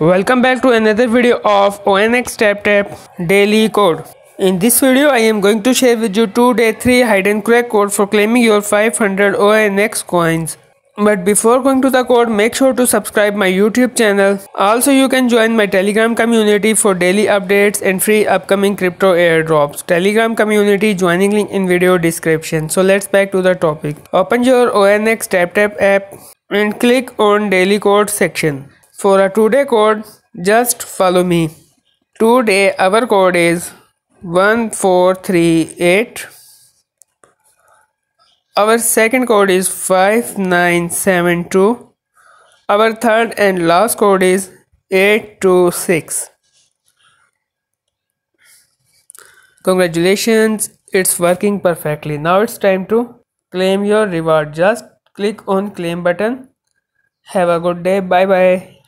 Welcome back to another video of ONX Tap Tap Daily Code. In this video I am going to share with you 2 day 3 hidden crack code for claiming your 500 ONX coins. But before going to the code make sure to subscribe my YouTube channel. Also you can join my telegram community for daily updates and free upcoming crypto airdrops. Telegram community joining link in video description. So let's back to the topic. Open your ONX Tap Tap app and click on daily code section. For a today code, just follow me. Today our code is 1438. Our second code is 5972. Our third and last code is 826. Congratulations, it's working perfectly. Now it's time to claim your reward. Just click on claim button. Have a good day. Bye bye.